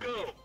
go.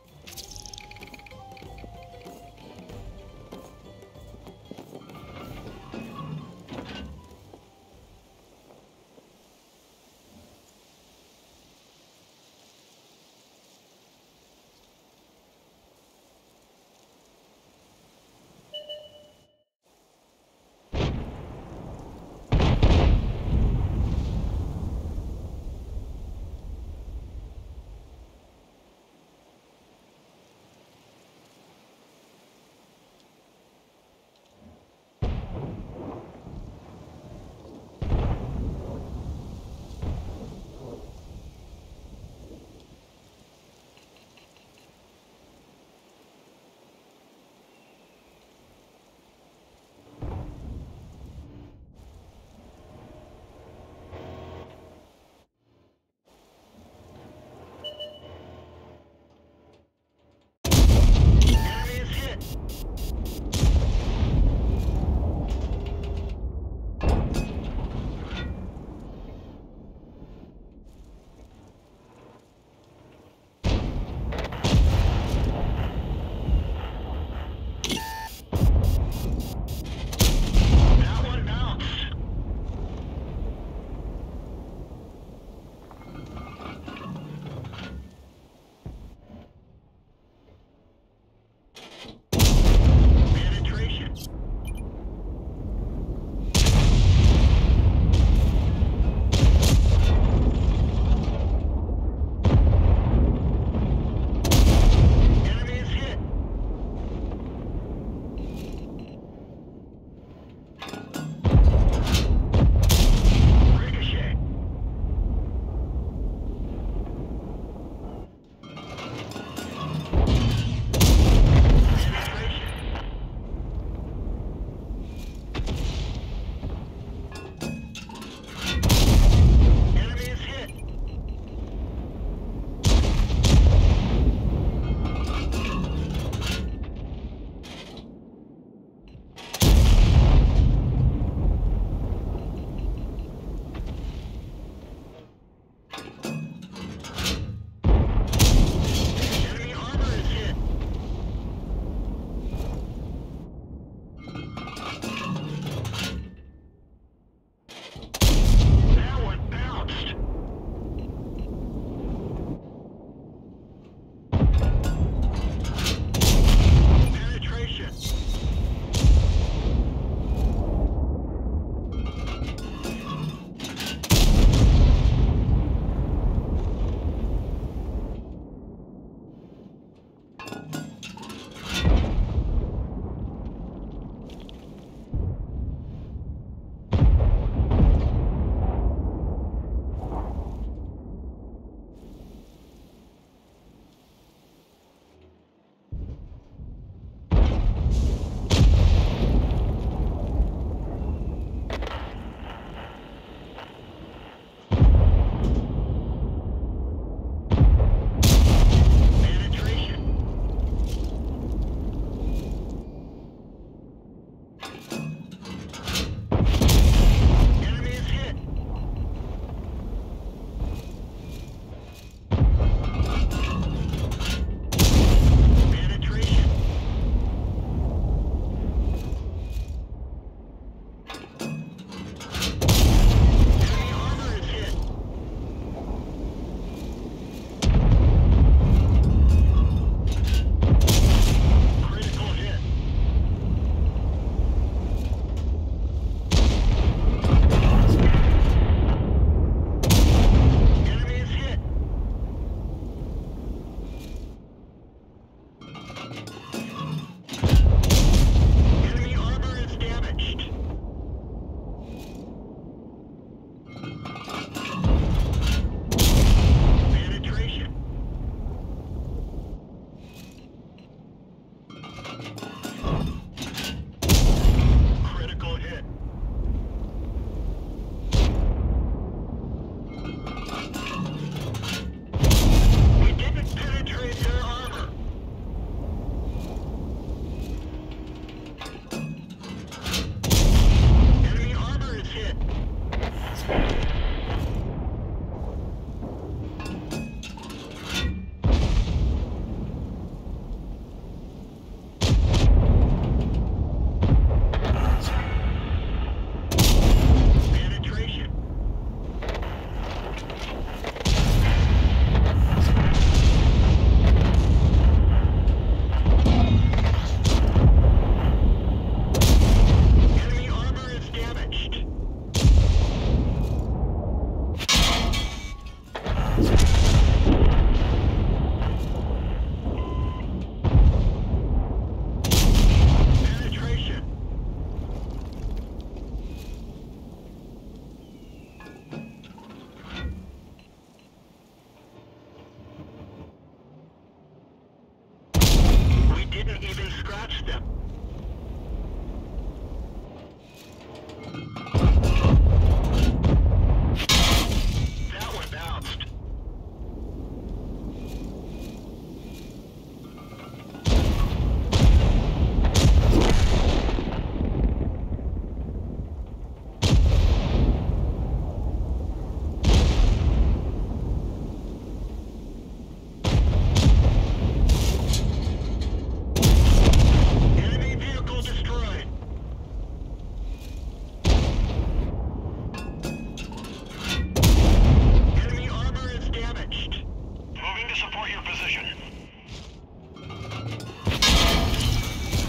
Secure your position.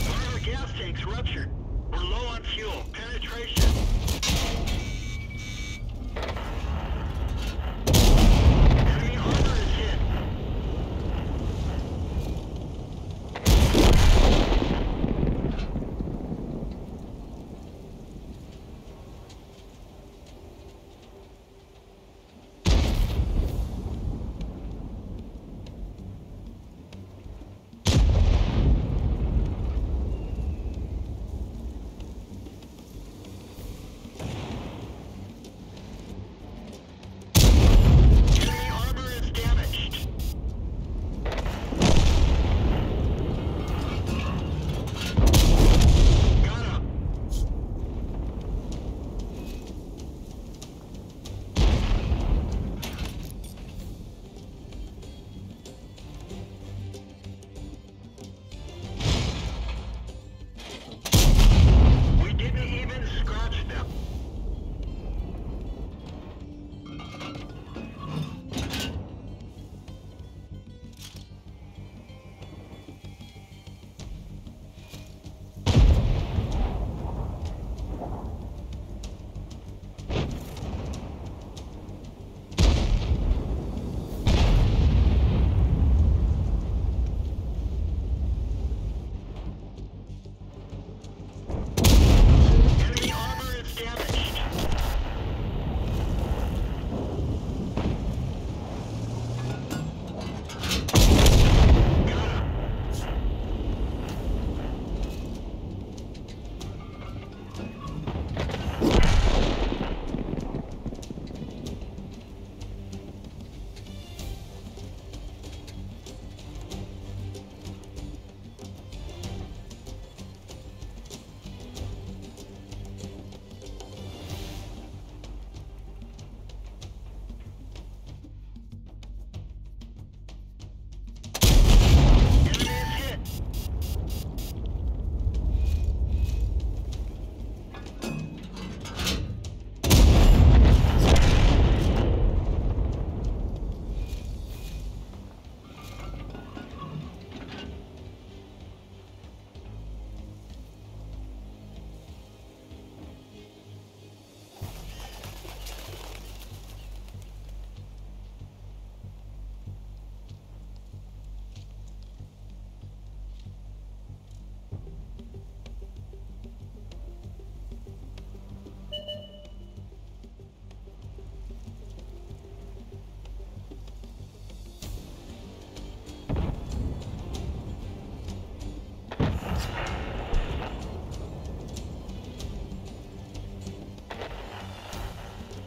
One gas tanks ruptured. We're low on fuel. Penetration.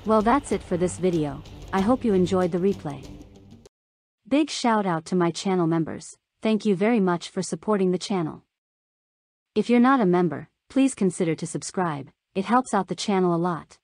Well that's it for this video, I hope you enjoyed the replay. Big shout out to my channel members, thank you very much for supporting the channel. If you're not a member, please consider to subscribe, it helps out the channel a lot.